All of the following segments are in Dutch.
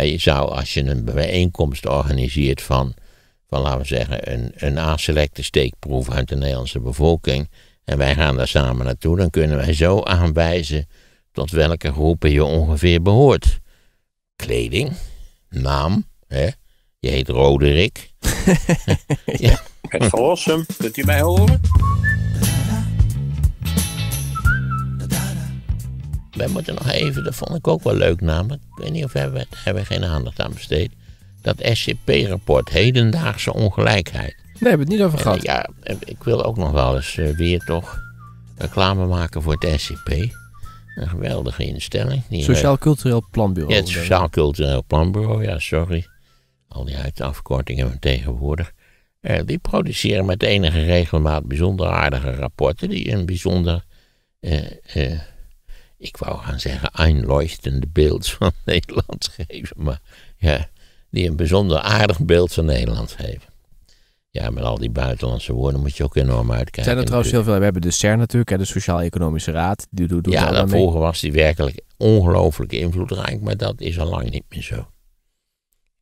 je zou, als je een bijeenkomst organiseert van, van laten we zeggen, een, een aanselecte steekproef uit de Nederlandse bevolking. En wij gaan daar samen naartoe, dan kunnen wij zo aanwijzen tot welke groepen je ongeveer behoort. Kleding, naam, hè? je heet Roderick. ja. Het verlossen, kunt u mij horen? Wij moeten nog even, dat vond ik ook wel leuk namelijk. Ik weet niet of we hebben, hebben geen aandacht aan besteed. Dat SCP-rapport, hedendaagse ongelijkheid. Nee, we hebben het niet over En, gehad. ja, ik wil ook nog wel eens eh, weer toch reclame maken voor het SCP. Een geweldige instelling. Die Sociaal Cultureel Planbureau. Ja, het Sociaal Cultureel Planbureau, ja, sorry. Al die uitafkortingen van tegenwoordig. Eh, die produceren met enige regelmaat bijzonder aardige rapporten. Die een bijzonder, eh, eh, ik wou gaan zeggen, einleuchtende beeld van Nederland geven. Maar ja, die een bijzonder aardig beeld van Nederland geven. Ja, met al die buitenlandse woorden moet je ook enorm uitkijken. Zijn er trouwens heel veel. We hebben de CERN natuurlijk, hè, de Sociaal-Economische Raad. Die doet, doet Ja, mee. daarvoor was die werkelijk ongelooflijk invloedrijk, maar dat is al lang niet meer zo.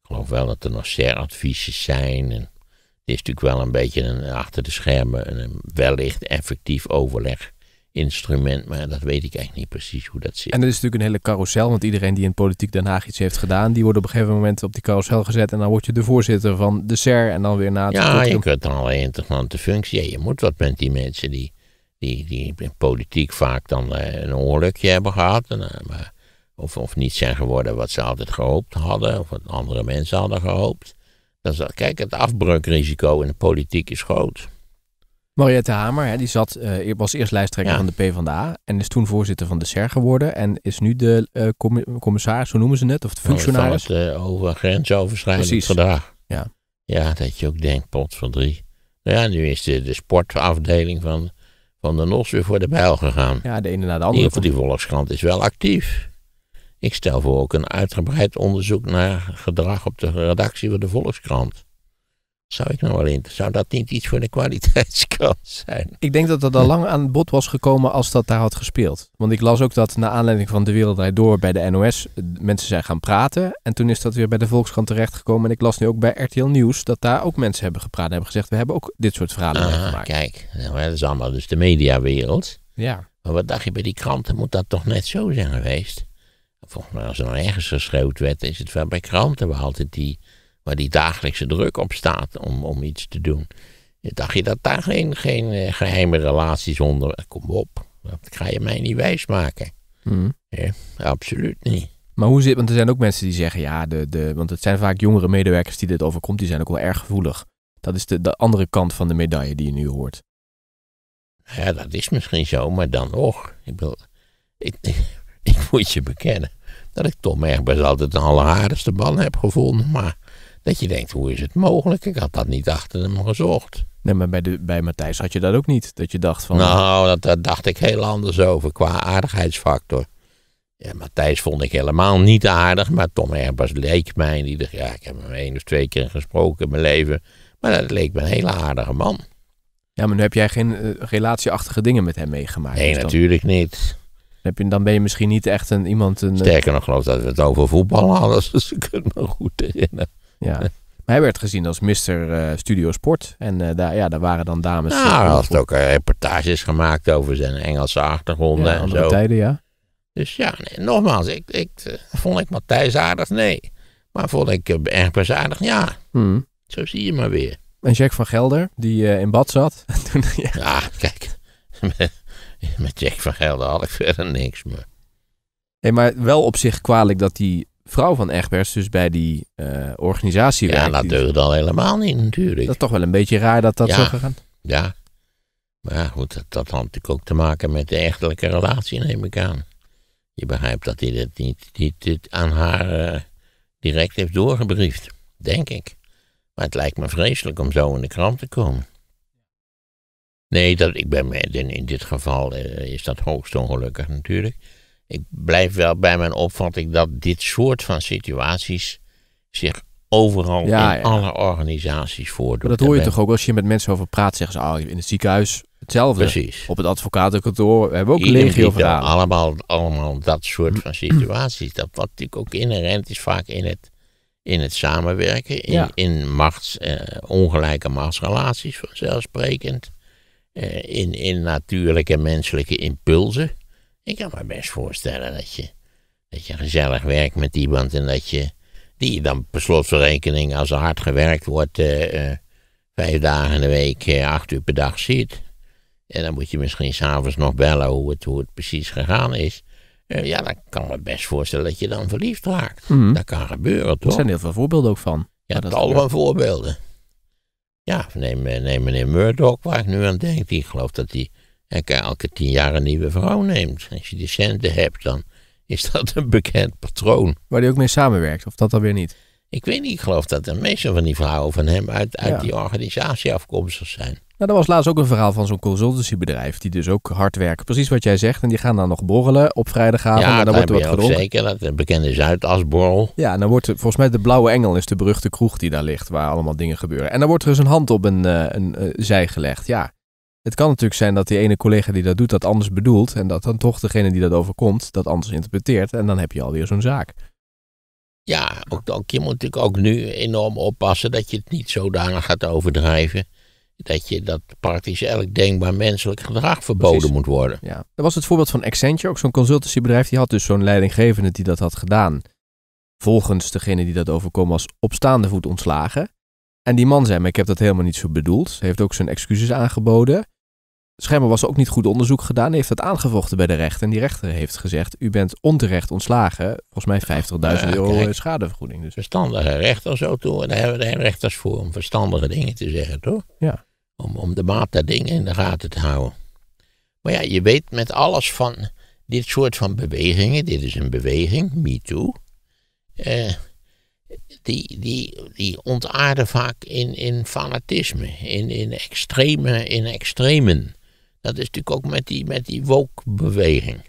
Ik geloof wel dat er nog CER-adviesjes zijn. En het is natuurlijk wel een beetje een, achter de schermen een, wellicht effectief overleginstrument, maar dat weet ik eigenlijk niet precies hoe dat zit. En er is natuurlijk een hele carousel, want iedereen die in politiek Den Haag iets heeft gedaan, die wordt op een gegeven moment op die carousel gezet en dan word je de voorzitter van de SER en dan weer na het Ja, je kunt dan allerlei interessante functie. Ja, je moet wat met die mensen die, die, die in politiek vaak dan eh, een ongelukje hebben gehad. En, eh, maar, of, of niet zijn geworden wat ze altijd gehoopt hadden. Of wat andere mensen hadden gehoopt. Dat is, dat- kijk, het afbreukrisico in de politiek is groot. Mariette Hamer, hè, die zat, eh, was eerst lijsttrekker Ja. van de PvdA en is toen voorzitter van de SER geworden en is nu de eh, commi- commissaris, hoe noemen ze het, of de functionaris. Van het eh, over grensoverschrijdend gedrag. Ja. Ja, dat je ook denkt, pot van drie. Nou ja, nu is de, de sportafdeling van, van de NOS weer voor de bijl gegaan. Ja, de ene na de andere. ieder geval, die Volkskrant is wel actief. Ik stel voor ook een uitgebreid onderzoek naar gedrag op de redactie van de Volkskrant. Zou ik nou wel in? Zou dat niet iets voor de kwaliteitskrant zijn? Ik denk dat dat al lang aan bod was gekomen als dat daar had gespeeld. Want ik las ook dat na aanleiding van De Wereld Door bij de NOS eh, mensen zijn gaan praten. En toen is dat weer bij de Volkskrant terechtgekomen. En ik las nu ook bij RTL Nieuws dat daar ook mensen hebben gepraat en hebben gezegd... we hebben ook dit soort verhalen Ah, meegemaakt. kijk, nou, dat is allemaal dus de mediawereld. Ja. Maar wat dacht je bij die kranten? Moet dat toch net zo zijn geweest? Volgens mij, als er nou ergens geschreeuwd werd, is het wel bij kranten waar altijd die, waar die dagelijkse druk op staat om, om iets te doen. Dacht je dat daar geen, geen eh, geheime relaties onder. Kom op, dat ga je mij niet wijsmaken. Mhm. Ja, absoluut niet. Maar hoe zit, want er zijn ook mensen die zeggen, ja, de, de, want het zijn vaak jongere medewerkers die dit overkomt, die zijn ook wel erg gevoelig. Dat is de, de andere kant van de medaille die je nu hoort. Ja, dat is misschien zo, maar dan nog. Ik, bedoel, ik, ik, moet je bekennen dat ik Tom Egbers altijd een alleraardigste man heb gevonden. Maar dat je denkt, hoe is het mogelijk? Ik had dat niet achter hem gezocht. Nee, maar bij, de, bij Matthijs had je dat ook niet. Dat je dacht van, Nou, dat, daar dacht ik heel anders over qua aardigheidsfactor. Ja, Matthijs vond ik helemaal niet aardig, maar Tom Egbers leek mij in ieder Ja, ik heb hem één of twee keer gesproken in mijn leven. Maar dat leek me een hele aardige man. ja, maar nu heb jij geen eh, relatieachtige dingen met hem meegemaakt. Nee, Dus dan, natuurlijk niet. heb je, dan ben je misschien niet echt een, iemand... Een, eh, Sterker nog, geloof dat we het over voetbal hadden. Dus ik kan me goed herinneren. Ja. Maar hij werd gezien als Mr. eh, Studio Sport. En eh, daar, ja, daar waren dan dames... Nou, eh, hij had ook reportages gemaakt over zijn Engelse achtergronden ja, en andere zo. tijden, ja. Dus ja, nee, nogmaals, ik, ik, vond ik Matthijs aardig? Nee. Maar vond ik Egbers aardig? Ja. Mhm. Zo zie je maar weer. En Jack van Gelder, die in bad zat. Toen, ja. Ja, kijk. Met, met Jack van Gelder had ik verder niks meer. Nee, maar wel op zich kwalijk dat die vrouw van Egbers dus bij die eh, organisatie Ja, werkt. dat Die- deugde al helemaal niet natuurlijk. dat is toch wel een beetje raar dat dat Ja. zo gegaan. Ja. Maar ja, goed, dat, dat had natuurlijk ook te maken met de echtelijke relatie, neem ik aan. Je begrijpt dat hij dit niet, niet dit aan haar eh, direct heeft doorgebriefd. Denk ik. Maar het lijkt me vreselijk om zo in de krant te komen. Nee, dat, ik ben in dit geval eh, is dat hoogst ongelukkig natuurlijk. Ik blijf wel bij mijn opvatting dat dit soort van situaties zich overal Ja, in ja. alle organisaties voordoet. Maar dat hoor je En toch ook als je met mensen over praat. Zeggen ze, oh, in het ziekenhuis Hetzelfde. Precies. Op het advocatenkantoor hebben we ook legio verhalen. Allemaal, allemaal dat soort van situaties. Dat wat natuurlijk ook inherent is vaak in het, in het samenwerken. In, Ja. in machts, eh, ongelijke machtsrelaties vanzelfsprekend. Eh, in, in natuurlijke menselijke impulsen. Ik kan me best voorstellen dat je, dat je gezellig werkt met iemand en dat je die je dan per slot van rekening als er hard gewerkt wordt eh, eh, vijf dagen in de week, eh, acht uur per dag ziet. En dan moet je misschien s'avonds nog bellen hoe het, hoe het precies gegaan is. Ja, dan kan ik me best voorstellen dat je dan verliefd raakt. Mhm. Dat kan gebeuren, Er toch? zijn heel veel voorbeelden ook van. Ja, dat tal van voorbeelden. Ja, neem, neem meneer Murdoch, waar ik nu aan denk. Die gelooft dat hij elke, elke tien jaar een nieuwe vrouw neemt. Als je die centen hebt, dan is dat een bekend patroon. Waar die ook mee samenwerkt, of dat dan weer niet. Ik weet niet, ik geloof dat de meeste van die vrouwen van hem uit, uit Ja. die organisatie afkomstig zijn. Nou, er was laatst ook een verhaal van zo'n consultancybedrijf. Die dus ook hard werken. Precies wat jij zegt. En die gaan dan nog borrelen op vrijdagavond. ja, en dan wordt er wat gedronken. zeker. Dat de bekende Zuidasborrel. Ja, en dan wordt er- volgens mij de Blauwe Engel is de beruchte kroeg die daar ligt. Waar allemaal dingen gebeuren. En dan wordt er dus een hand op een, eh, een eh, zij gelegd. Ja, het kan natuurlijk zijn dat die ene collega die dat doet dat anders bedoelt. En dat dan toch degene die dat overkomt dat anders interpreteert. En dan heb je alweer zo'n zaak. Ja, ook, ook, je moet natuurlijk ook nu enorm oppassen dat je het niet zodanig gaat overdrijven. Dat je dat praktisch elk denkbaar menselijk gedrag verboden Precies. moet worden. Ja. Dat was het voorbeeld van Accenture, ook zo'n consultancybedrijf. Die had dus zo'n leidinggevende die dat had gedaan. Volgens degene die dat overkwam was op staande voet ontslagen. En die man zei, maar ik heb dat helemaal niet zo bedoeld. Hij heeft ook zijn excuses aangeboden. Schijnbaar was er ook niet goed onderzoek gedaan. Hij heeft dat aangevochten bij de rechter. En die rechter heeft gezegd, u bent onterecht ontslagen. Volgens mij 50.000 Ja, euro kijk. schadevergoeding. Dus Verstandige rechters zo toe. En daar hebben we de rechters voor om verstandige dingen te zeggen, toch? Ja. Om, om de maat der dingen in de gaten te houden. Maar ja, je weet met alles van dit soort van bewegingen. Dit is een beweging, Me Too. eh, die, die, die ontaarden vaak in, in fanatisme, in, in, extreme, in extremen. Dat is natuurlijk ook met die, met die woke-beweging.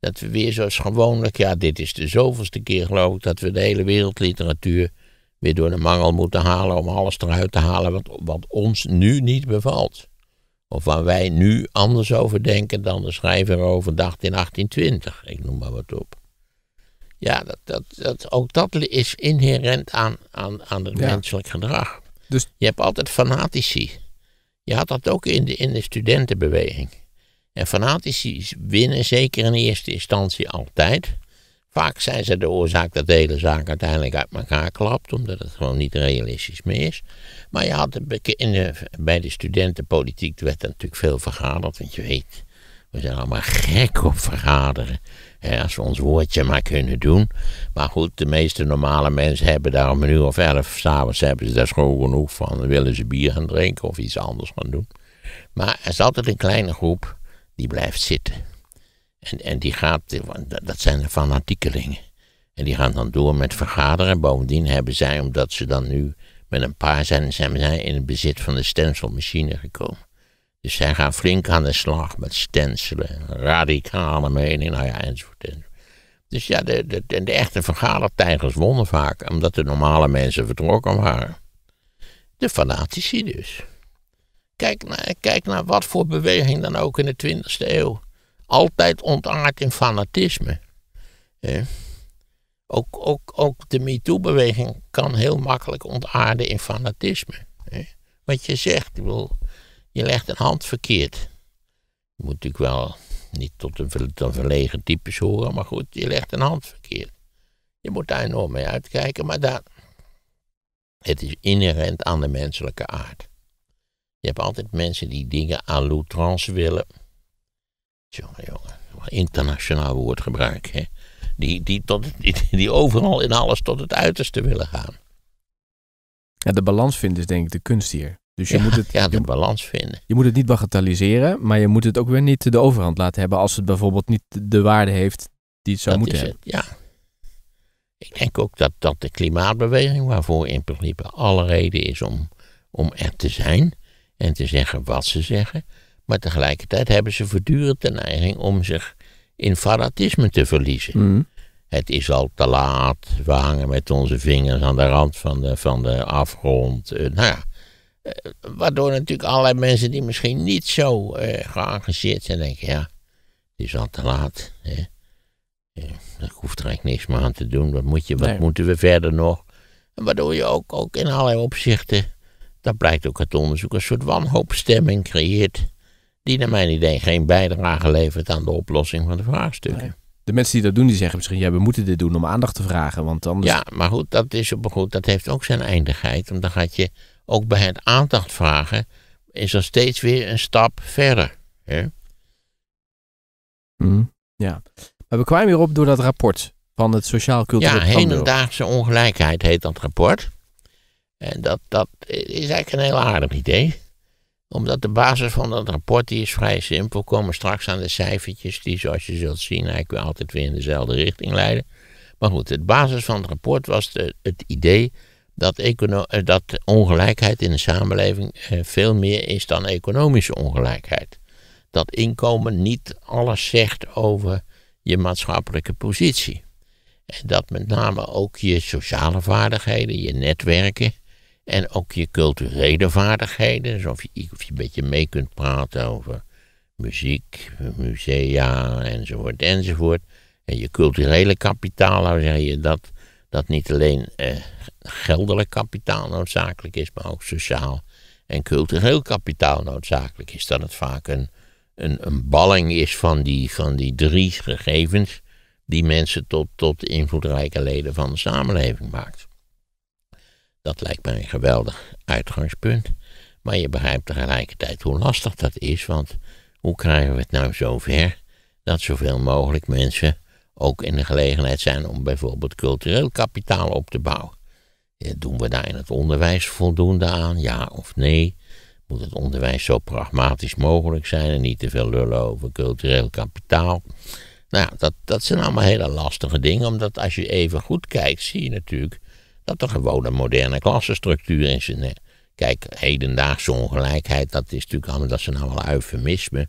Dat we weer zoals gewoonlijk, ja, dit is de zoveelste keer geloof ik, dat we de hele wereldliteratuur weer door de mangel moeten halen om alles eruit te halen wat, wat ons nu niet bevalt. Of waar wij nu anders over denken dan de schrijver over dacht in 1820. Ik noem maar wat op. Ja, dat, dat, dat, ook dat is inherent aan, aan, aan het Ja. menselijk gedrag. Dus- Je hebt altijd fanatici. Je had dat ook in de, in de studentenbeweging. En fanatici winnen zeker in eerste instantie altijd. Vaak zijn ze de oorzaak dat de hele zaak uiteindelijk uit elkaar klapt, omdat het gewoon niet realistisch meer is. Maar je had in de, bij de studentenpolitiek werd er natuurlijk veel vergaderd, want je weet, we zijn allemaal gek op vergaderen. Hè, als we ons woordje maar kunnen doen. Maar goed, de meeste normale mensen hebben daar om een uur of elf s'avonds hebben ze daar schoon genoeg van. Dan willen ze bier gaan drinken of iets anders gaan doen. Maar er is altijd een kleine groep die blijft zitten. En, en die gaat, dat zijn de fanatiekelingen. En die gaan dan door met vergaderen. Bovendien hebben zij, omdat ze dan nu met een paar zijn, zijn zij in het bezit van de stencilmachine gekomen. Dus zij gaan flink aan de slag met stencelen, radicale mening, nou ja, enzovoort. Dus ja, de, de, de, echte vergadertijgers wonnen vaak, omdat de normale mensen vertrokken waren. De fanatici dus. Kijk naar, kijk naar wat voor beweging dan ook in de 20e eeuw. Altijd ontaard in fanatisme. Ook, ook, ook de MeToo-beweging kan heel makkelijk ontaarden in fanatisme. Wat je zegt, ik bedoel, je legt een hand verkeerd. Je moet natuurlijk wel niet tot een, verlegen types horen, maar goed, je legt een hand verkeerd. Je moet daar enorm mee uitkijken, maar daar, het is inherent aan de menselijke aard. Je hebt altijd mensen die dingen à l'outrance willen. Jongen, jongen, internationaal woordgebruik, hè. Die, die, tot, die, overal in alles tot het uiterste willen gaan. De balans vinden is denk ik de kunst hier. Dus je, ja, moet het, ja, de je, balans vinden. je moet het niet bagatelliseren, maar je moet het ook weer niet de overhand laten hebben als het bijvoorbeeld niet de waarde heeft die het zou Dat moeten hebben. het, ja. Ik denk ook dat, dat de klimaatbeweging, waarvoor in principe alle reden is om, om er te zijn en te zeggen wat ze zeggen, maar tegelijkertijd hebben ze voortdurend de neiging om zich in fanatisme te verliezen. Mhm. Het is al te laat, we hangen met onze vingers aan de rand van de, van de afgrond. Eh, nou ja, waardoor natuurlijk allerlei mensen die misschien niet zo uh, geëngageerd zijn, denken: ja, het is al te laat. Hè? Ja, daar hoeft er eigenlijk niks meer aan te doen. Wat, moet je, wat moeten we verder nog? En waardoor je ook, ook in allerlei opzichten, dat blijkt ook uit onderzoek, een soort wanhoopstemming creëert. Die naar mijn idee geen bijdrage levert aan de oplossing van de vraagstukken. De mensen die dat doen, die zeggen misschien, ja, we moeten dit doen om aandacht te vragen, want anders... Ja, maar goed, dat, is, goed, dat heeft ook zijn eindigheid. Want dan gaat je ook bij het aandacht vragen, is er steeds weer een stap verder. Hè? Mm, ja, maar we kwamen weer op door dat rapport van het Sociaal Cultureel Ja, hedendaagse ongelijkheid heet dat rapport. En dat, dat is eigenlijk een heel aardig idee omdat de basis van dat rapport die is vrij simpel. komen straks aan de cijfertjes die zoals je zult zien eigenlijk altijd weer in dezelfde richting leiden. Maar goed, de basis van het rapport was de, het idee dat, eh, dat ongelijkheid in de samenleving eh, veel meer is dan economische ongelijkheid. Dat inkomen niet alles zegt over je maatschappelijke positie. En dat met name ook je sociale vaardigheden, je netwerken, en ook je culturele vaardigheden. Dus of je, of je een beetje mee kunt praten over muziek, musea enzovoort enzovoort. En je culturele kapitaal, zeg je dat, dat niet alleen eh, geldelijk kapitaal noodzakelijk is, maar ook sociaal en cultureel kapitaal noodzakelijk is. Dat het vaak een, een, een balling is van die, van die drie gegevens die mensen tot, tot invloedrijke leden van de samenleving maakt. Dat lijkt mij een geweldig uitgangspunt. Maar je begrijpt tegelijkertijd hoe lastig dat is, want hoe krijgen we het nou zover dat zoveel mogelijk mensen ook in de gelegenheid zijn om bijvoorbeeld cultureel kapitaal op te bouwen? Doen we daar in het onderwijs voldoende aan, ja of nee? Moet het onderwijs zo pragmatisch mogelijk zijn en niet te veel lullen over cultureel kapitaal? Nou, dat, dat zijn allemaal hele lastige dingen, omdat als je even goed kijkt, zie je natuurlijk dat er gewoon een moderne klassenstructuur in zit. Kijk, hedendaagse ongelijkheid, dat is natuurlijk allemaal, dat is nou wel eufemisme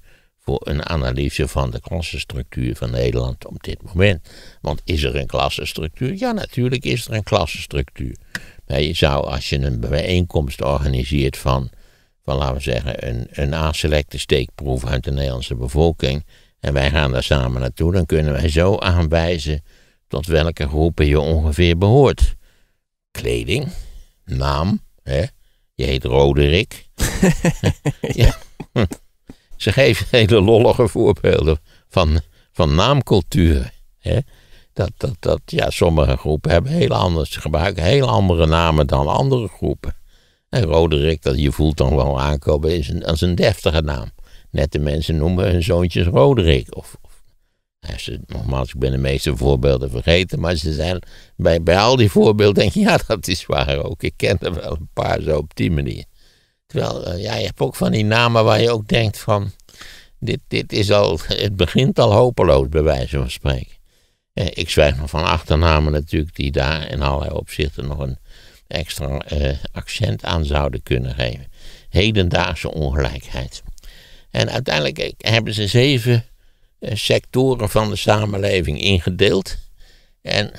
voor een analyse van de klassenstructuur van Nederland op dit moment. Want is er een klassenstructuur? Ja, natuurlijk is er een klassenstructuur. Maar je zou, als je een bijeenkomst organiseert van, van laten we zeggen, een, een aanselecte steekproef uit de Nederlandse bevolking, en wij gaan daar samen naartoe, dan kunnen wij zo aanwijzen tot welke groepen je ongeveer behoort kleding, naam, hè? je heet Roderick. ja. Ze geven hele lollige voorbeelden van, van naamcultuur. Hè? Dat, dat, dat, ja, sommige groepen hebben heel anders, ze gebruiken heel andere namen dan andere groepen. En Roderick, dat je voelt dan wel aankomen, is een, als een deftige naam. Net de mensen noemen hun zoontjes Roderick of, ze, nogmaals, ik ben de meeste voorbeelden vergeten, maar ze zijn, bij, bij al die voorbeelden denk je, ja, dat is waar ook. Ik ken er wel een paar zo op die manier. Terwijl, uh, ja, je hebt ook van die namen waar je ook denkt van, dit, dit is al, het begint al hopeloos, bij wijze van spreken. Eh, ik zwijg nog van achternamen natuurlijk, die daar in allerlei opzichten nog een extra eh, accent aan zouden kunnen geven. Hedendaagse ongelijkheid. En uiteindelijk hebben ze zeven eh, sectoren van de samenleving ingedeeld. En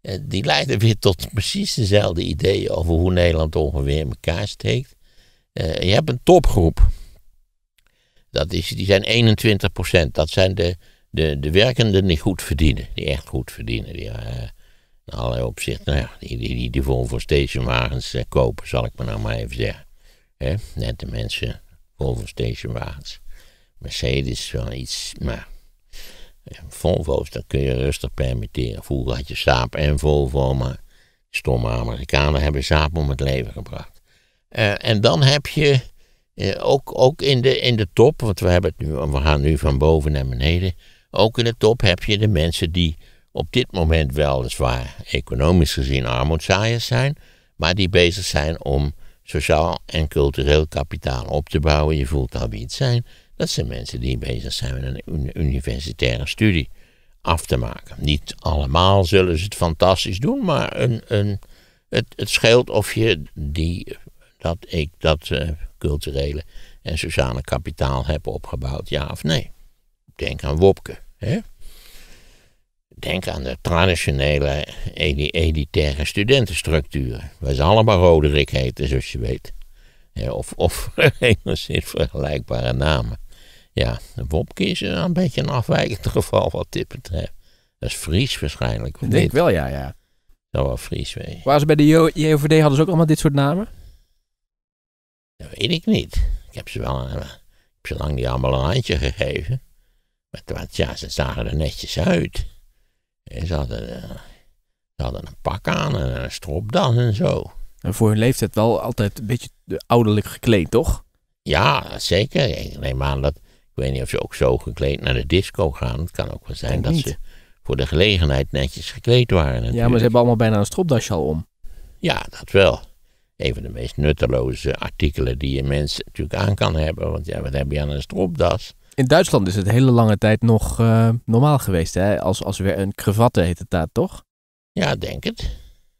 eh, die leiden weer tot precies dezelfde ideeën over hoe Nederland ongeveer in elkaar steekt. Eh, je hebt een topgroep. Dat is, die zijn 21 procent. Dat zijn de, de, de werkenden die goed verdienen. Die echt goed verdienen. Die uh, in allerlei opzichten, nou ja, die, die, die, Volvo stationwagens uh, kopen, zal ik maar nou maar even zeggen. Net de mensen, Volvo stationwagens. Mercedes wel iets, maar Volvo's, dat kun je rustig permitteren. Vroeger had je Saab en Volvo, maar stomme Amerikanen hebben Saab om het leven gebracht. Uh, en dan heb je uh, ook, ook in, de, in de top, want we, hebben het nu, we gaan nu van boven naar beneden. Ook in de top heb je de mensen die op dit moment weliswaar economisch gezien armoedzaaiers zijn, maar die bezig zijn om sociaal en cultureel kapitaal op te bouwen. Je voelt al wie het zijn. Dat zijn mensen die bezig zijn met een universitaire studie af te maken. Niet allemaal zullen ze het fantastisch doen, maar een, een, het, het scheelt of je die, dat, ik, dat uh, culturele en sociale kapitaal heb opgebouwd, ja of nee. Denk aan Wopke. Hè? Denk aan de traditionele elitaire studentenstructuren. Waar ze allemaal Roderick heten, zoals je weet. of, of enigszins vergelijkbare namen. Ja, Wopke is een beetje een afwijkend geval wat dit betreft. Dat is Fries waarschijnlijk. Ik denk wel, ja, ja. Zou wel Fries wezen. Waar ze bij de JOVD hadden ze ook allemaal dit soort namen? Dat weet ik niet. Ik heb ze wel, ik heb ze lang niet allemaal een handje gegeven. Maar ja, ze zagen er netjes uit. En ze hadden, eh, ze hadden een pak aan en een stropdas en zo. En voor hun leeftijd wel altijd een beetje ouderlijk gekleed, toch? Ja, zeker. Ik neem aan dat, ik weet niet of ze ook zo gekleed naar de disco gaan. Het kan ook wel zijn dat ze voor de gelegenheid netjes gekleed waren. Natuurlijk. Ja, maar ze hebben allemaal bijna een stropdasje al om. Ja, dat wel. Een van de meest nutteloze artikelen die je mensen natuurlijk aan kan hebben. Want ja, wat heb je aan een stropdas? In Duitsland is het hele lange tijd nog uh, normaal geweest, hè? Als, als weer een cravatte heet het daar, toch? Ja, denk het.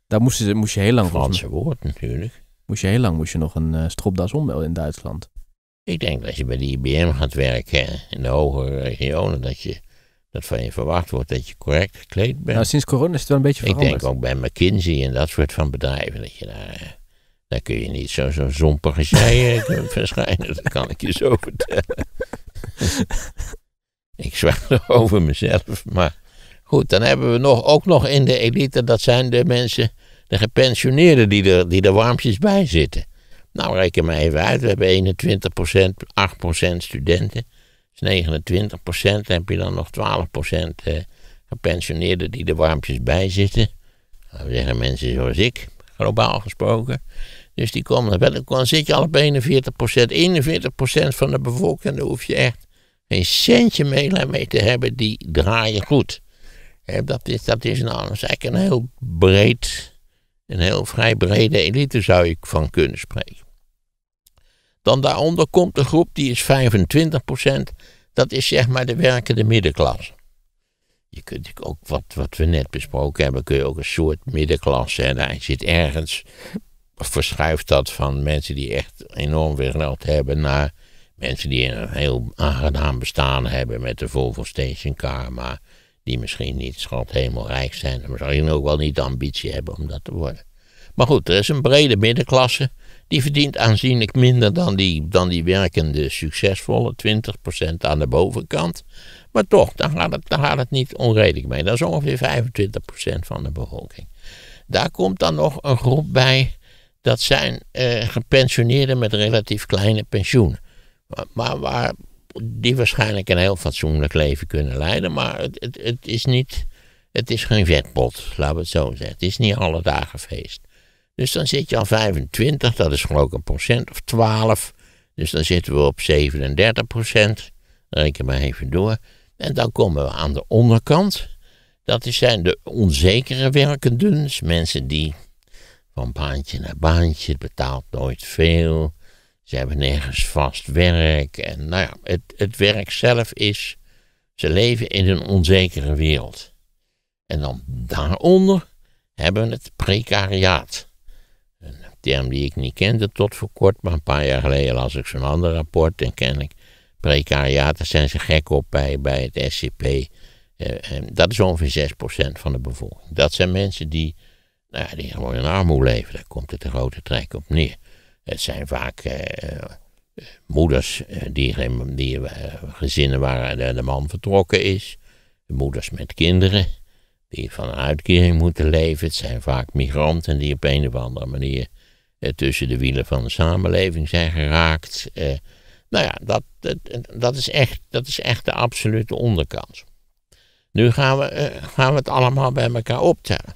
Daar moest je, moest je heel lang... Franse woord natuurlijk. Moest je heel lang moest je nog een uh, stropdas om in Duitsland. Ik denk dat als je bij de IBM gaat werken in de hogere regionen, dat je dat van je verwacht wordt dat je correct gekleed bent. Nou, sinds corona is het wel een beetje veranderd. Ik denk ook bij McKinsey en dat soort van bedrijven, dat je daar, eh, daar kun je niet zo, zo zompig als jij verschijnen. Dat kan ik je zo vertellen. ik zwaar over mezelf, maar goed, dan hebben we nog, ook nog in de elite, dat zijn de mensen, de gepensioneerden die er, die er warmpjes bij zitten. Nou, reken maar even uit, we hebben 21%, 8% studenten. Is 29%, dan heb je dan nog 12% eh, gepensioneerden die er warmpjes bij zitten. Laten we zeggen mensen zoals ik, globaal gesproken. Dus die komen wel, dan zit je al op 41%. 41% van de bevolking, daar hoef je echt geen centje mee te hebben, die draaien goed. Dat is, dat is nou eigenlijk een heel breed, een heel vrij brede elite zou ik van kunnen spreken. Dan daaronder komt een groep die is 25%. Dat is zeg maar de werkende middenklasse. Je kunt ook, wat, wat we net besproken hebben, kun je ook een soort middenklasse. En daar zit ergens, verschuift dat van mensen die echt enorm veel geld hebben naar mensen die een heel aangenaam bestaan hebben met de Volvo Station maar die misschien niet schat helemaal rijk zijn en misschien ook wel niet de ambitie hebben om dat te worden. Maar goed, er is een brede middenklasse. Die verdient aanzienlijk minder dan die, dan die werkende succesvolle 20% aan de bovenkant. Maar toch, daar gaat, het, daar gaat het niet onredelijk mee. Dat is ongeveer 25% van de bevolking. Daar komt dan nog een groep bij. Dat zijn eh, gepensioneerden met relatief kleine pensioen. Maar, waar die waarschijnlijk een heel fatsoenlijk leven kunnen leiden. Maar het, het, het, is niet. Het is geen vetpot, laten we het zo zeggen. Het is niet alle dagen feest. Dus dan zit je aan 25, dat is geloof ik een procent of 12. Dus dan zitten we op 37 procent. Reken maar even door. En dan komen we aan de onderkant. Dat zijn de onzekere werkenden. Dus mensen die van baantje naar baantje, het betaalt nooit veel. Ze hebben nergens vast werk. En nou ja, het, het werk zelf is, ze leven in een onzekere wereld. En dan daaronder hebben we het precariaat term die ik niet kende tot voor kort, maar een paar jaar geleden las ik zo'n ander rapport en ken ik precariaten zijn ze gek op bij, bij het SCP. Eh, dat is ongeveer 6% van de bevolking. Dat zijn mensen die, nou ja, die gewoon in armoede leven. Daar komt het een grote trek op neer. Het zijn vaak eh, moeders eh, die, die gezinnen waar de, man vertrokken is. Moeders met kinderen die van een uitkering moeten leven. Het zijn vaak migranten die op een of andere manier eh, tussen de wielen van de samenleving zijn geraakt. Eh, nou ja, dat, dat, is echt, dat is echt de absolute onderkant. Nu gaan we, eh, gaan we het allemaal bij elkaar optellen.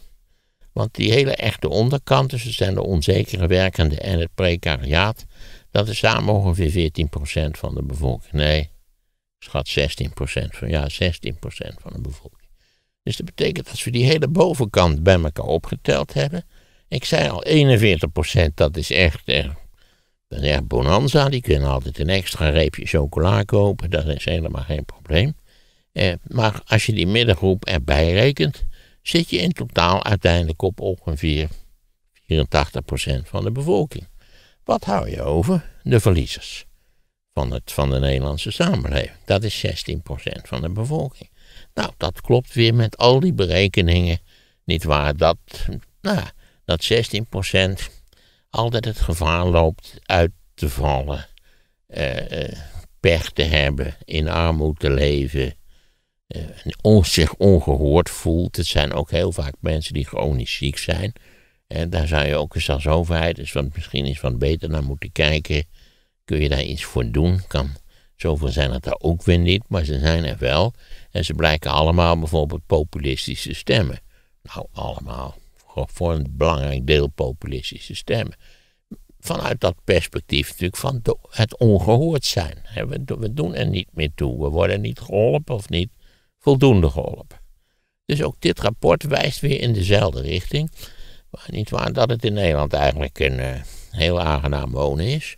Want die hele echte onderkant, dus zijn de onzekere werkenden en het precariaat, dat is samen ongeveer 14% van de bevolking. Nee, schat 16% van, ja, 16% van de bevolking. Dus dat betekent dat we die hele bovenkant bij elkaar opgeteld hebben, ik zei al, 41% dat is echt, eh, dat is echt bonanza. Die kunnen altijd een extra reepje chocola kopen. Dat is helemaal geen probleem. Eh, maar als je die middengroep erbij rekent, zit je in totaal uiteindelijk op ongeveer 84% van de bevolking. Wat hou je over? De verliezers van, het, van de Nederlandse samenleving. Dat is 16% van de bevolking. Nou, dat klopt weer met al die berekeningen. Niet waar dat, nou, dat 16% altijd het gevaar loopt uit te vallen, eh, eh, pech te hebben, in armoede te leven, eh, zich ongehoord voelt. Het zijn ook heel vaak mensen die chronisch ziek zijn. En daar zou je ook eens als overheid eens wat, misschien eens wat beter naar moeten kijken. Kun je daar iets voor doen? Kan, zoveel zijn het er ook weer niet, maar ze zijn er wel. En ze blijken allemaal bijvoorbeeld populistische stemmen. Nou, allemaal. Voor, een belangrijk deel populistische stemmen. Vanuit dat perspectief natuurlijk van het ongehoord zijn. We, do- we doen er niet meer toe. We worden niet geholpen of niet voldoende geholpen. Dus ook dit rapport wijst weer in dezelfde richting. Niet waar dat het in Nederland eigenlijk een eh, heel aangenaam wonen is.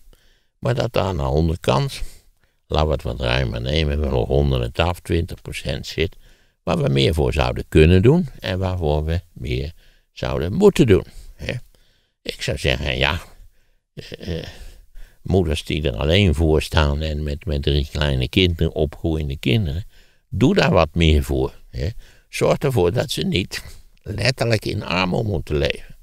Maar dat aan de onderkant, laten we het wat ruimer nemen, we nog onder het af 20% zit. Waar we meer voor zouden kunnen doen en waarvoor we meer zouden moeten doen. Ik zou zeggen, ja, eh, eh, moeders die er alleen voor staan en met, met drie kleine kinderen, opgroeiende kinderen, doe daar wat meer voor. Hè. Zorg ervoor dat ze niet letterlijk in armoede moeten leven.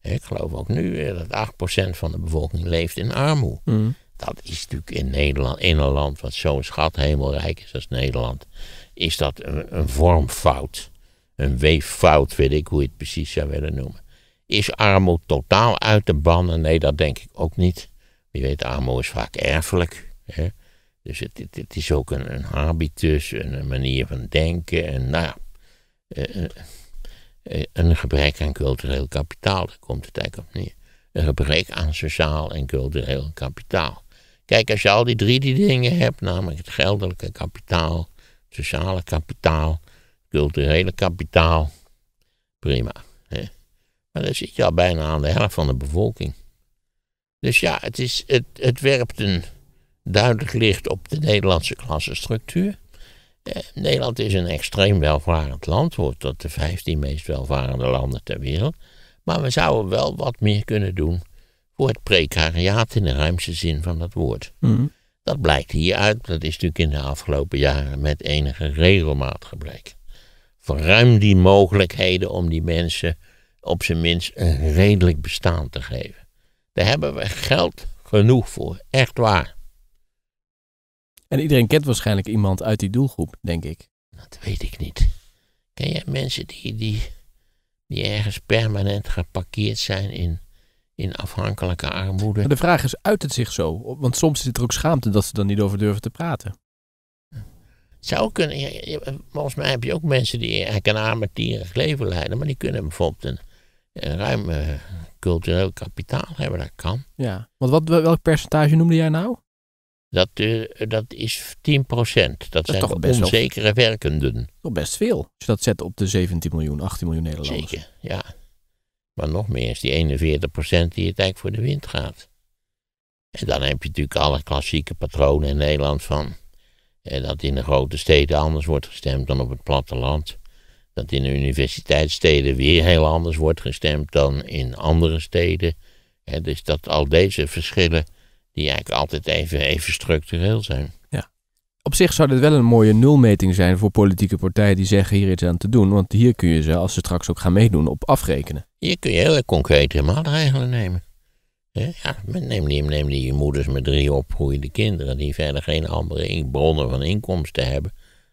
Ik geloof ook nu eh, dat 8% van de bevolking leeft in armoede. Mm. Dat is natuurlijk in Nederland, in een land wat zo schat hemelrijk is als Nederland, is dat een, vormfout. Een weeffout, weet ik hoe je het precies zou willen noemen. Is armoede totaal uit te bannen? Nee, dat denk ik ook niet. Je weet, armoede is vaak erfelijk. Hè? Dus het, het, is ook een, habitus, een, een manier van denken. En nou ja, eh, eh, eh, een gebrek aan cultureel kapitaal, daar komt het eigenlijk op neer. Een gebrek aan sociaal en cultureel kapitaal. Kijk, als je al die drie die dingen hebt, namelijk het geldelijke kapitaal, het sociale kapitaal, culturele kapitaal, prima. Hè? Maar dan zit je al bijna aan de helft van de bevolking. Dus ja, het, is, het, het werpt een duidelijk licht op de Nederlandse klassenstructuur. Eh, Nederland is een extreem welvarend land, hoort tot de 15 meest welvarende landen ter wereld. Maar we zouden wel wat meer kunnen doen voor het precariaat in de ruimste zin van dat woord. Mm. Dat blijkt hieruit, dat is natuurlijk in de afgelopen jaren met enige regelmaat gebleken. Verruim die mogelijkheden om die mensen op zijn minst een redelijk bestaan te geven. Daar hebben we geld genoeg voor, echt waar. En iedereen kent waarschijnlijk iemand uit die doelgroep, denk ik. Dat weet ik niet. Ken jij mensen die, die, die ergens permanent geparkeerd zijn in, in afhankelijke armoede? Maar de vraag is, uit het zich zo? Want soms zit er ook schaamte dat ze er niet over durven te praten. Zou kunnen, ja, ja, volgens mij heb je ook mensen die eigenlijk een armetierig leven leiden, maar die kunnen bijvoorbeeld een, een ruim eh, cultureel kapitaal hebben, dat kan. Ja. Want wat, welk percentage noemde jij nou? Dat, eh, dat is 10 procent. Dat, zijn toch best wel- onzekere werkenden. Nog best veel. Als je dat zet op de 17 miljoen, 18 miljoen Nederlanders. Zeker, ja. Maar nog meer is die 41 procent die het eigenlijk voor de wind gaat. En dan heb je natuurlijk alle klassieke patronen in Nederland van... eh, dat in de grote steden anders wordt gestemd dan op het platteland. Dat in de universiteitssteden weer heel anders wordt gestemd dan in andere steden. Dus dat al deze verschillen, die eigenlijk altijd even, even structureel zijn. Op zich zou dit wel een mooie nulmeting zijn voor politieke partijen die zeggen hier iets aan te doen. Want hier kun je ze, als ze straks ook gaan meedoen, op afrekenen. Hier kun je hele concrete maatregelen nemen. Ja, neem die, neem die moeders met drie opgroeiende kinderen die verder geen andere bronnen van inkomsten hebben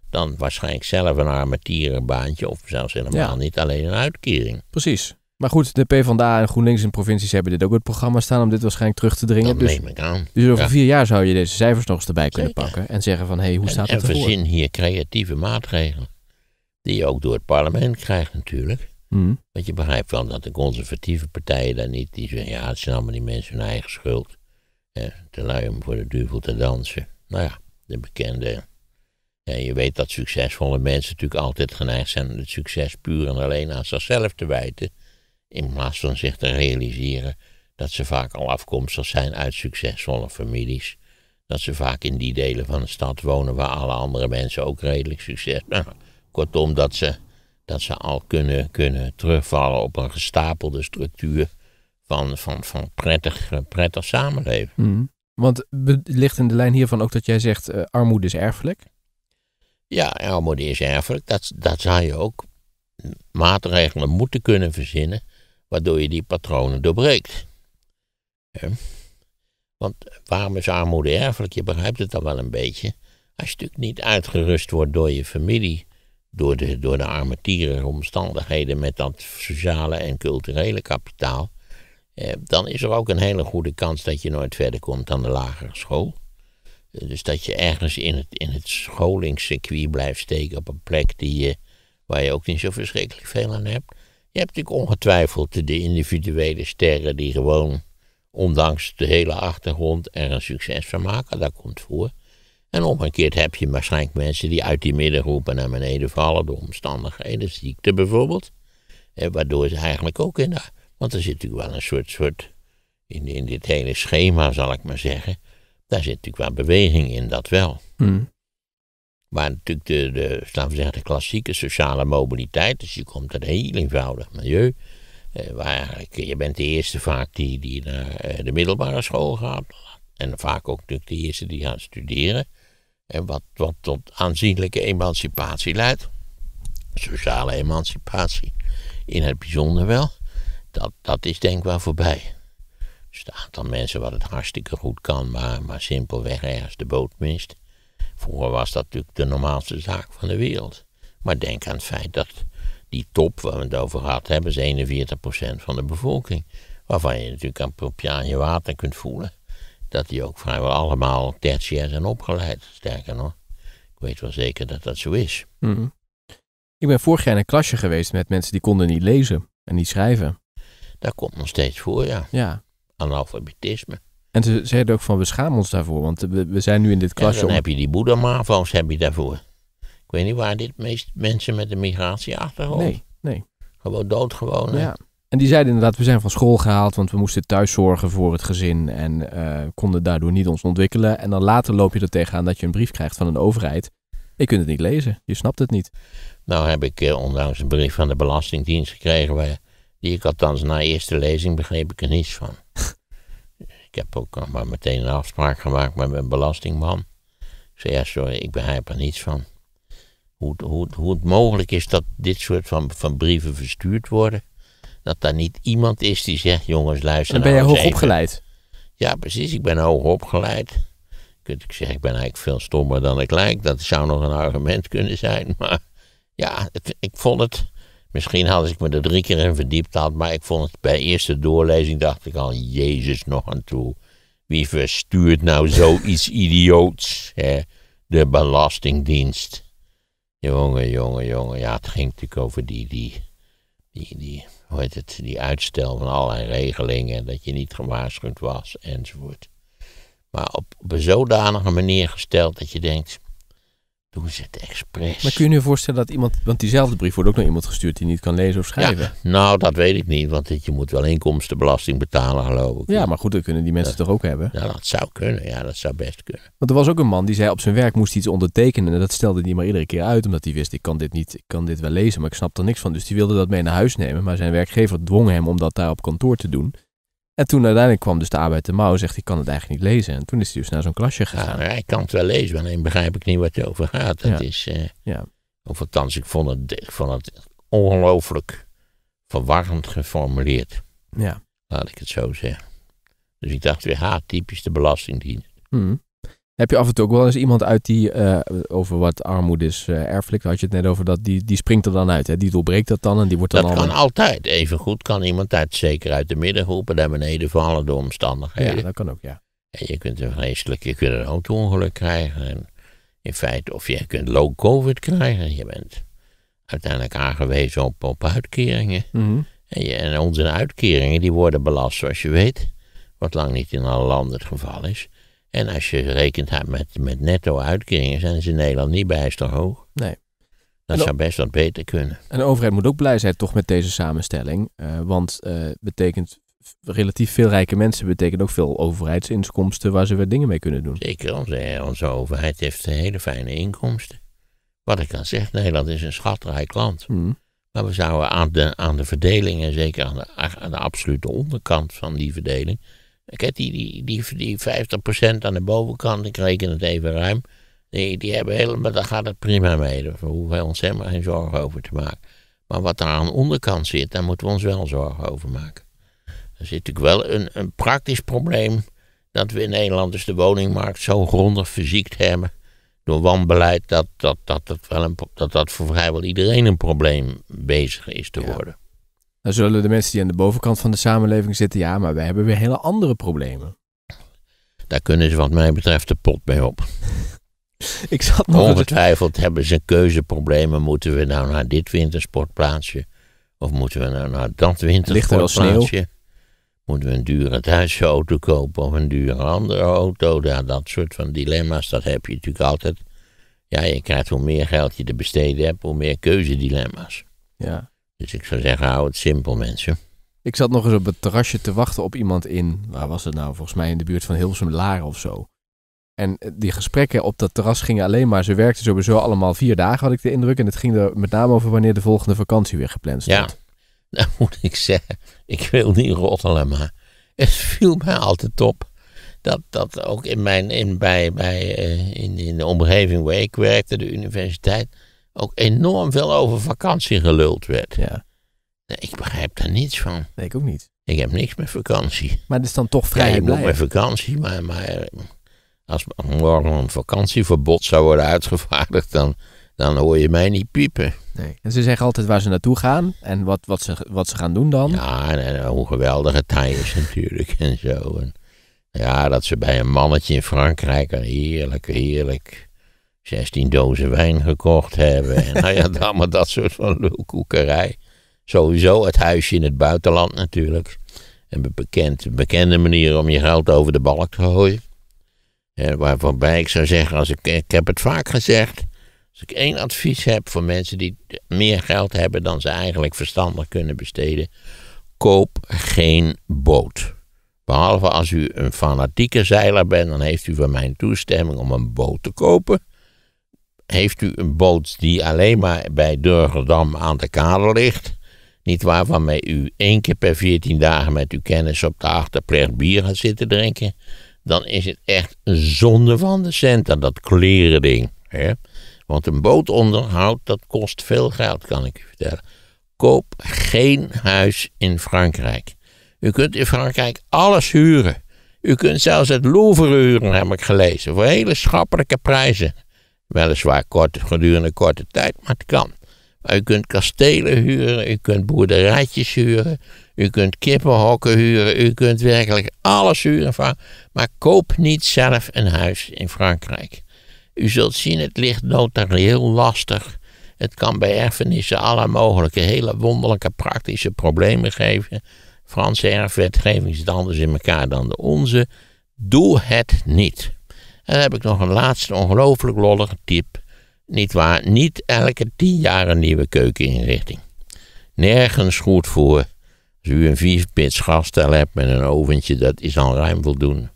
dan waarschijnlijk zelf een armetierenbaantje of zelfs helemaal Ja. niet alleen een uitkering. Precies. Maar goed, de PvdA en GroenLinks in provincies hebben dit ook op het programma staan om dit waarschijnlijk terug te dringen. Dat Dus, neem ik aan. dus over Ja. vier jaar zou je deze cijfers nog eens erbij kunnen Zeker. pakken. En zeggen van, hé, hey, hoe En, staat en het ervoor? verzin hier creatieve maatregelen. Die je ook door het parlement krijgt natuurlijk. Hm. Want je begrijpt wel dat de conservatieve partijen daar niet, die zeggen, ja, het zijn allemaal die mensen hun eigen schuld. Hè, te lui om voor de duivel te dansen. Nou ja, de bekende. Ja, je weet dat succesvolle mensen natuurlijk altijd geneigd zijn om het succes puur en alleen aan zichzelf te wijten. In plaats van zich te realiseren dat ze vaak al afkomstig zijn uit succesvolle families. Dat ze vaak in die delen van de stad wonen waar alle andere mensen ook redelijk succes. Nou, kortom, dat ze dat ze al kunnen, kunnen terugvallen op een gestapelde structuur van, van, van prettig, prettig samenleven. Hm. Want ligt in de lijn hiervan ook dat jij zegt, eh, armoede is erfelijk? Ja, armoede is erfelijk. Dat, dat zou je ook maatregelen moeten kunnen verzinnen, waardoor je die patronen doorbreekt. Hè? Want waarom is armoede erfelijk? Je begrijpt het dan wel een beetje. Als je natuurlijk niet uitgerust wordt door je familie, door de, door de armetierige omstandigheden met dat sociale en culturele kapitaal, eh, dan is er ook een hele goede kans dat je nooit verder komt dan de lagere school. Eh, dus dat je ergens in het, in het scholingscircuit blijft steken op een plek die je, waar je ook niet zo verschrikkelijk veel aan hebt. Je hebt natuurlijk ongetwijfeld de individuele sterren die gewoon, ondanks de hele achtergrond, er een succes van maken. Dat komt voor. En omgekeerd heb je waarschijnlijk mensen die uit die middengroepen naar beneden vallen door omstandigheden, ziekte bijvoorbeeld. Waardoor ze eigenlijk ook in. Want er zit natuurlijk wel een soort. soort in, in dit hele schema, zal ik maar zeggen. Daar zit natuurlijk wel beweging in, dat wel. Hmm. Maar natuurlijk de, de, we zeggen, de klassieke sociale mobiliteit. Dus je komt uit een heel eenvoudig milieu. Eh, waar je bent de eerste vaak die, die naar eh, de middelbare school gaat. En vaak ook natuurlijk de eerste die gaat studeren. En wat, wat tot aanzienlijke emancipatie leidt. Sociale emancipatie in het bijzonder wel. Dat, dat is denk ik wel voorbij. Er aantal mensen wat het hartstikke goed kan, maar, maar simpelweg ergens de boot mist. Vroeger was dat natuurlijk de normaalste zaak van de wereld. Maar denk aan het feit dat die top waar we het over gehad hebben, is 41% van de bevolking. Waarvan je natuurlijk aan, op je, aan je water kunt voelen dat die ook vrijwel allemaal tertiair zijn opgeleid. Sterker nog, ik weet wel zeker dat dat zo is. Hmm. Ik ben vorig jaar in een klasje geweest met mensen die konden niet lezen en niet schrijven. Dat komt nog steeds voor, ja. Ja. Analfabetisme. En ze zeiden ook van we schamen ons daarvoor, want we, we zijn nu in dit klasje. dan om- heb je die Boeddha-mavo's heb je daarvoor. Ik weet niet waar dit meest mensen met een migratieachtergrond. Nee, nee. Gewoon doodgewoon. Ja. En die zeiden inderdaad, we zijn van school gehaald, want we moesten thuis zorgen voor het gezin en eh, konden daardoor niet ons ontwikkelen. En dan later loop je er tegenaan dat je een brief krijgt van een overheid. Je kunt het niet lezen, je snapt het niet. Nou heb ik eh, onlangs een brief van de Belastingdienst gekregen. Waar, die ik althans na eerste lezing begreep ik er niets van. ik heb ook nog maar meteen een afspraak gemaakt met mijn belastingman. Ik zei, ja sorry, ik begrijp er niets van. Hoe, het- hoe, hoe het mogelijk is dat dit soort van, van brieven verstuurd worden. Dat daar niet iemand is die zegt, jongens luister Dan ben je nou eens hoog even. opgeleid. Ja, precies. Ik ben hoog opgeleid. Kunt ik zeggen, ik ben eigenlijk veel stommer dan ik lijk. Dat zou nog een argument kunnen zijn. Maar ja, het- ik vond het. Misschien had ik me er drie keer in verdiept had. Maar ik vond het bij eerste doorlezing. dacht ik al, Jezus nog aan toe. Wie verstuurt nou zoiets idioots? Hè? De Belastingdienst. Jongen, jongen, jongen. Ja, het ging natuurlijk over die. die die, die, hoe heet het, die uitstel van allerlei regelingen, dat je niet gewaarschuwd was, enzovoort. Maar op, op een zodanige manier gesteld dat je denkt, doen ze het expres. Maar kun je je voorstellen dat iemand, want diezelfde brief wordt ook naar iemand gestuurd die niet kan lezen of schrijven. ja, nou, dat weet ik niet, want je moet wel inkomstenbelasting betalen, geloof ik. Ja, maar goed, dat kunnen die mensen toch ook hebben. Ja, dat zou kunnen, ja, dat zou best kunnen. Want er was ook een man die zei op zijn werk moest iets ondertekenen. En dat stelde hij maar iedere keer uit, omdat hij wist, ik kan dit niet, ik kan dit wel lezen, maar ik snap er niks van. Dus die wilde dat mee naar huis nemen, maar zijn werkgever dwong hem om dat daar op kantoor te doen. En toen uiteindelijk kwam dus de arbeid te mouw, zegt ik kan het eigenlijk niet lezen. En toen is hij dus naar zo'n klasje Ja, gegaan. maar ik kan het wel lezen, alleen begrijp ik niet wat je over gaat. Dat Ja. is, eh, Ja. of althans, ik vond het, ik vond het ongelooflijk verwarrend geformuleerd. Ja. Laat ik het zo zeggen. Dus ik dacht weer, ha, typisch de Belastingdienst. Hm. Heb je af en toe ook wel eens iemand uit die, eh, over wat armoede is eh, erfelijk, had je het net over, dat die, die springt er dan uit. Hè? Die doorbreekt dat dan en die wordt dan Dat al... kan altijd. Even goed kan iemand uit, zeker uit de middengroepen, naar beneden vallen door omstandigheden. Ja, dat kan ook, ja. En je kunt een vreselijk, je kunt een auto-ongeluk krijgen. En in feite, of je kunt low covid krijgen. Je bent uiteindelijk aangewezen op, op uitkeringen. Mhm. En, je, en onze uitkeringen die worden belast zoals je weet. Wat lang niet in alle landen het geval is. En als je rekent met, met netto uitkeringen, zijn ze in Nederland niet bijster hoog. Nee. Dat zou best wat beter kunnen. En de overheid moet ook blij zijn toch met deze samenstelling. eh, want eh betekent relatief veel rijke mensen betekent ook veel overheidsinkomsten waar ze weer dingen mee kunnen doen. Zeker, onze, onze overheid heeft hele fijne inkomsten. Wat ik al zeg, Nederland is een schatrijk land. Mhm. Maar we zouden aan de, aan de verdeling, en zeker aan de, aan de absolute onderkant van die verdeling. Kijk, die, die, die, die 50% aan de bovenkant, ik reken het even ruim. Die, die hebben helemaal, daar gaat het prima mee. Daar hoeven wij ons helemaal geen zorgen over te maken. Maar wat er aan de onderkant zit, daar moeten we ons wel zorgen over maken. Er zit natuurlijk wel een, een praktisch probleem dat we in Nederland dus de woningmarkt zo grondig verziekt hebben door wanbeleid dat dat, dat, dat, wel een, dat dat voor vrijwel iedereen een probleem bezig is te worden. Dan zullen de mensen die aan de bovenkant van de samenleving zitten, ja, maar wij hebben weer hele andere problemen. Daar kunnen ze wat mij betreft de pot mee op. Ik zat nog eens, Ongetwijfeld hebben ze keuzeproblemen. Moeten we nou naar dit wintersportplaatsje? Of moeten we nou naar dat Ligt er wel wintersportplaatsje? Moeten we een dure Duitse auto kopen of een dure andere auto? Ja, dat soort van dilemma's, dat heb je natuurlijk altijd. Ja, je krijgt hoe meer geld je te besteden hebt, hoe meer keuzedilemma's. ja. Dus ik zou zeggen, hou het simpel mensen. Ik zat nog eens op het terrasje te wachten op iemand in, waar was het nou, volgens mij in de buurt van Hilversum Laren of zo. En eh, die gesprekken op dat terras gingen alleen maar, ze werkten sowieso allemaal vier dagen, had ik de indruk. En het ging er met name over wanneer de volgende vakantie weer gepland Ja, stond. nou moet ik zeggen, ik wil niet rottelen, maar het viel mij altijd op dat, dat ook in, mijn, in, bij, bij, eh, in, in de omgeving waar ik werkte, de universiteit, ook enorm veel over vakantie geluld werd. Ja, Nee, Ik begrijp daar niets van. nee, ik ook niet. Ik heb niks met vakantie. Maar het is dan toch Ja, vrij je moet met vakantie, maar, maar als morgen een vakantieverbod zou worden uitgevaardigd, dan, dan hoor je mij niet piepen. Nee. En ze zeggen altijd waar ze naartoe gaan en wat, wat, ze, wat ze gaan doen dan. Ja, en, hoe geweldig het is natuurlijk en zo. En, ja, dat ze bij een mannetje in Frankrijk een heerlijk, heerlijk 16 dozen wijn gekocht hebben. En nou ja, allemaal dat soort van lulkoekerij. Sowieso het huisje in het buitenland natuurlijk. Een bekend, bekende manier om je geld over de balk te gooien. Waar- waarbij ik zou zeggen, als ik, ik heb het vaak gezegd. Als ik één advies heb voor mensen die meer geld hebben dan ze eigenlijk verstandig kunnen besteden. Koop geen boot. Behalve als u een fanatieke zeiler bent, dan heeft u van mijn toestemming om een boot te kopen. Heeft u een boot die alleen maar bij Durgerdam aan de kade ligt, niet waar waarmee u één keer per 14 dagen met uw kennis op de achterplecht bier gaat zitten drinken, dan is het echt zonde van de centen, dat kleren ding. Hè? Want een bootonderhoud, dat kost veel geld, kan ik u vertellen. Koop geen huis in Frankrijk. U kunt in Frankrijk alles huren. U kunt zelfs het Louvre huren, heb ik gelezen, voor hele schappelijke prijzen. Weliswaar kort, gedurende korte tijd, maar het kan. U kunt kastelen huren, u kunt boerderijtjes huren, u kunt kippenhokken huren, u kunt werkelijk alles huren. Van, maar koop niet zelf een huis in Frankrijk. U zult zien, het ligt notarieel lastig. Het kan bij erfenissen alle mogelijke hele wonderlijke praktische problemen geven. Franse erfwetgeving zit anders in elkaar dan de onze. Doe het niet. En dan heb ik nog een laatste ongelooflijk lollige tip. Niet waar, niet elke tien jaar een nieuwe keukeninrichting. Nergens goed voor. Als u een vierpits gasstel hebt met een oventje, dat is al ruim voldoende.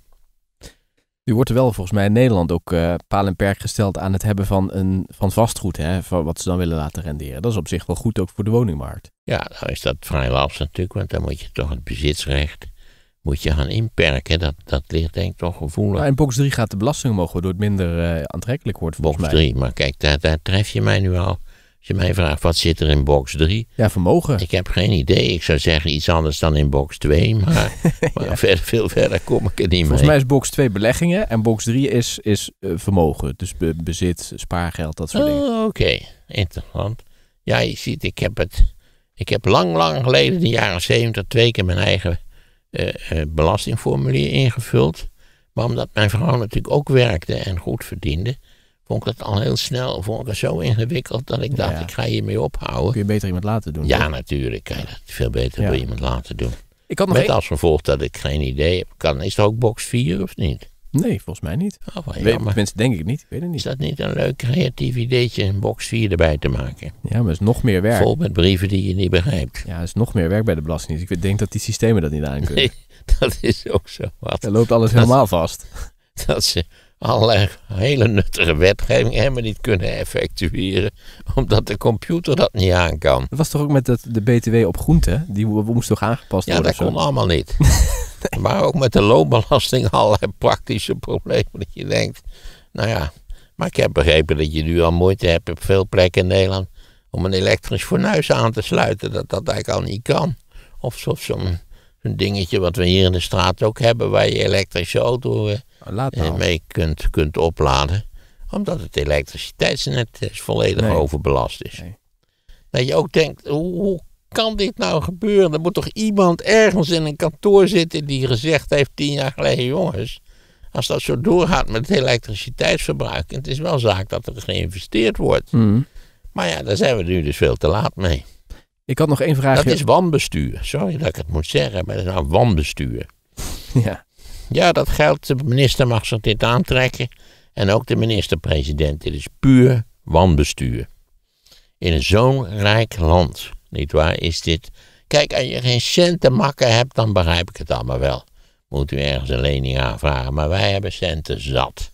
Nu wordt er wel volgens mij in Nederland ook eh paal en perk gesteld aan het hebben van, een, van vastgoed, hè, van wat ze dan willen laten renderen. Dat is op zich wel goed ook voor de woningmarkt. Ja, nou is dat vrij lastig natuurlijk, want dan moet je toch het bezitsrecht moet je gaan inperken. Dat, dat ligt denk ik toch gevoelig. Maar in box 3 gaat de belasting omhoog, waardoor het minder eh, aantrekkelijk wordt volgens box mij. 3, maar kijk, daar, daar tref je mij nu al. Als je mij vraagt, wat zit er in box 3? Ja, vermogen. Ik heb geen idee. Ik zou zeggen iets anders dan in box 2, maar, maar verder, veel verder kom ik er niet mee. Volgens mij is box 2 beleggingen en box 3 is, is eh, vermogen. Dus be- bezit, spaargeld, dat soort dingen. Oké. Interessant. Ja, je ziet, ik heb het... Ik heb lang, lang geleden, in de jaren zeventig, twee keer mijn eigen belastingformulier ingevuld. Maar omdat mijn vrouw natuurlijk ook werkte en goed verdiende, vond ik dat al heel snel vond ik het zo ingewikkeld dat ik dacht, Ja. ik ga hiermee ophouden. Kun je beter iemand laten doen. Ja, toch? natuurlijk kan je dat veel beter door iemand laten doen. Ik had nog Met als gevolg dat ik geen idee heb. Kan, is er ook box 4 of niet? Nee, volgens mij niet. Oh, tenminste, denk ik niet. Ik weet het Is niet. dat niet een leuk creatief ideetje, een box 4 erbij te maken? Ja, maar het is nog meer werk. Vol met brieven die je niet begrijpt. Ja, het is nog meer werk bij de Belastingdienst. Ik denk dat die systemen dat niet aan kunnen. Nee, dat is ook zo wat. Dan loopt alles helemaal vast. Dat ze allerlei hele nuttige wetgeving helemaal niet kunnen effectueren. Omdat de computer dat niet aan kan. Dat was toch ook met de BTW op groente? Die mo- moest toch aangepast Ja, worden? dat of zo? kon allemaal niet. Maar ook met de loonbelasting allerlei praktische problemen. Dat je denkt, nou ja. Maar ik heb begrepen dat je nu al moeite hebt op veel plekken in Nederland. om een elektrisch fornuis aan te sluiten. Dat dat eigenlijk al niet kan. Of zo- zo'n zo'n dingetje wat we hier in de straat ook hebben, waar je elektrische auto eh, Laat eh, nou. mee kunt, kunt opladen. Omdat het elektriciteitsnet eh, volledig Nee. overbelast is. Nee. Dat je ook denkt, hoe kan dit nou gebeuren? Er moet toch iemand ergens in een kantoor zitten die gezegd heeft tien jaar geleden, jongens, als dat zo doorgaat met het elektriciteitsverbruik, en het is wel zaak dat er geïnvesteerd wordt. Hm. Maar ja, daar zijn we nu dus veel te laat mee. Ik had nog één vraagje. Dat is wanbestuur. Sorry dat ik het moet zeggen, maar dat is nou wanbestuur. Ja. Ja, dat geldt. De minister mag zich dit aantrekken. En ook de minister-president. Dit is puur wanbestuur. In zo'n rijk land, nietwaar, is dit... Kijk, als je geen cent te makken hebt, dan begrijp ik het allemaal wel. Moet u ergens een lening aanvragen. Maar wij hebben centen zat.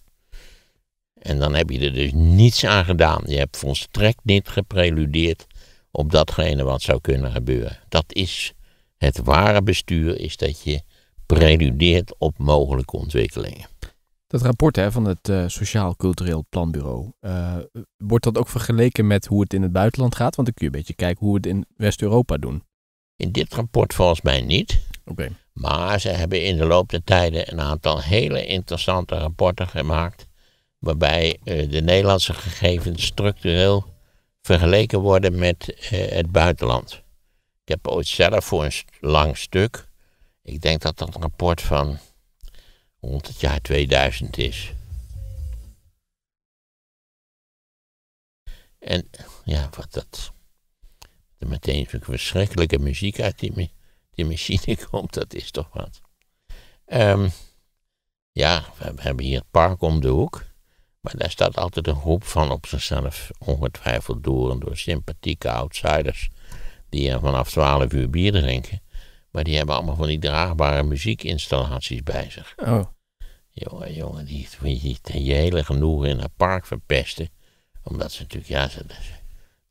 En dan heb je er dus niets aan gedaan. Je hebt volstrekt niet gepreludeerd op datgene wat zou kunnen gebeuren. Dat is het ware bestuur, is dat je preludeert op mogelijke ontwikkelingen. Dat rapport hè, van het eh, Sociaal Cultureel Planbureau, eh, wordt dat ook vergeleken met hoe het in het buitenland gaat? Want dan kun je een beetje kijken hoe we het in West-Europa doen. In dit rapport volgens mij niet. Oké. Maar ze hebben in de loop der tijden een aantal hele interessante rapporten gemaakt. Waarbij eh, de Nederlandse gegevens structureel vergeleken worden met het buitenland. Ik heb ooit zelf voor een lang stuk. Ik denk dat dat rapport van rond het jaar 2000 is. En ja, wat dat. Er meteen verschrikkelijke muziek uit die machine komt, dat is toch wat. Ehm, ja, we we hebben hier het park om de hoek. Maar daar staat altijd een groep van op zichzelf ongetwijfeld door en door sympathieke outsiders. Die er vanaf 12 uur bier drinken. Maar die hebben allemaal van die draagbare muziekinstallaties bij zich. Oh, Jongen, jongen, die, die, die je hele genoegen in het park verpesten. Omdat ze natuurlijk, ja, ze,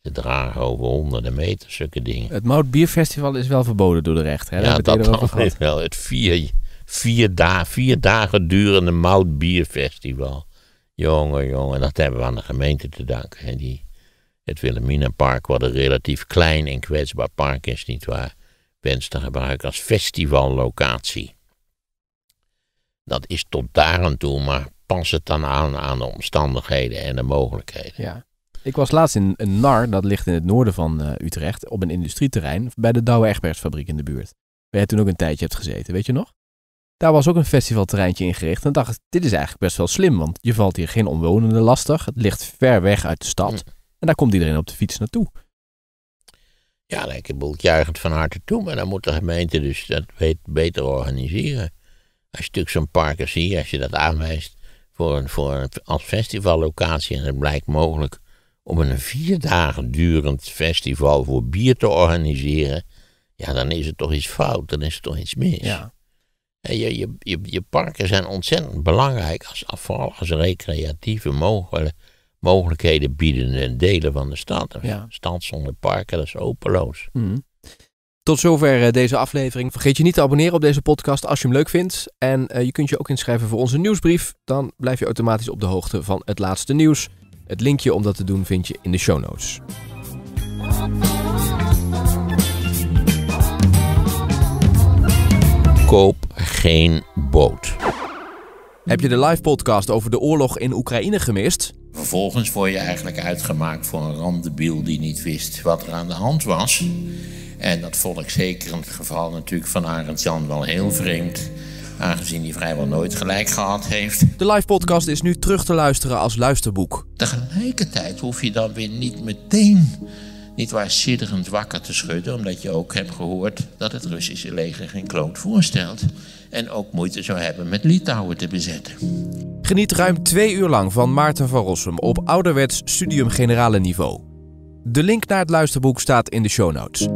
dragen over honderden meter zulke dingen. het Mout Bierfestival is wel verboden door de rechter. Hè? Daar ja, dat dan wel. Het vier, vier, da, vier dagen durende Mout Bierfestival. Jongen, jongen, dat hebben we aan de gemeente te danken. hè. Die, het Wilhelminapark, wat een relatief klein en kwetsbaar park is, nietwaar, wenst te gebruiken als festivallocatie. Dat is tot daar aan toe, maar pas het dan aan aan de omstandigheden en de mogelijkheden. Ja. Ik was laatst in een NAR, dat ligt in het noorden van eh, Utrecht, op een industrieterrein bij de Douwe Egbertsfabriek in de buurt. Waar jij toen ook een tijdje hebt gezeten, weet je nog? Daar was ook een festivalterreintje ingericht en dacht dit is eigenlijk best wel slim, want je valt hier geen omwonenden lastig. Het ligt ver weg uit de stad Hm. en daar komt iedereen op de fiets naartoe. Ja, nee, ik bedoel, ik juich het van harte toe, maar dan moet de gemeente dus dat weet, beter organiseren. Als je natuurlijk zo'n park als hier, als je dat aanwijst voor een, voor een, als festivallocatie en het blijkt mogelijk om een vier dagen durend festival voor bier te organiseren, ja, dan is er toch iets fout, dan is er toch iets mis. Ja. En je, je, je, je parken zijn ontzettend belangrijk, als, vooral als recreatieve mogel- mogelijkheden biedende delen van de stad. Ja. stad zonder parken, dat is opeloos. Mhm. Tot zover eh, deze aflevering. Vergeet je niet te abonneren op deze podcast als je hem leuk vindt. En eh, je kunt je ook inschrijven voor onze nieuwsbrief. Dan blijf je automatisch op de hoogte van het laatste nieuws. Het linkje om dat te doen vind je in de show notes. Koop geen boot. Heb je de live podcast over de oorlog in Oekraïne gemist? Vervolgens word je eigenlijk uitgemaakt voor een randebiel die niet wist wat er aan de hand was. En dat vond ik zeker in het geval natuurlijk van Arend Jan wel heel vreemd. Aangezien hij vrijwel nooit gelijk gehad heeft. De live podcast is nu terug te luisteren als luisterboek. Tegelijkertijd hoef je dan weer niet meteen, niet waar sidderend wakker te schudden, omdat je ook hebt gehoord dat het Russische leger geen kloot voorstelt. En ook moeite zou hebben met Litouwen te bezetten. Geniet ruim twee uur lang van Maarten van Rossum op ouderwets studium generale niveau. De link naar het luisterboek staat in de show notes.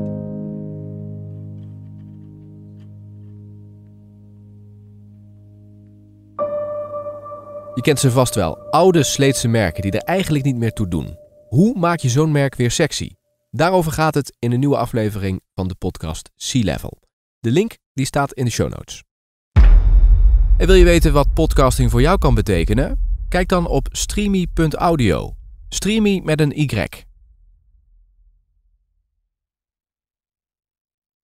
Je kent ze vast wel, oude Sleetse merken die er eigenlijk niet meer toe doen. Hoe maak je zo'n merk weer sexy? Daarover gaat het in een nieuwe aflevering van de podcast Sea Level. De link die staat in de show notes. En wil je weten wat podcasting voor jou kan betekenen? Kijk dan op streamy.audio. Streamy met een Y.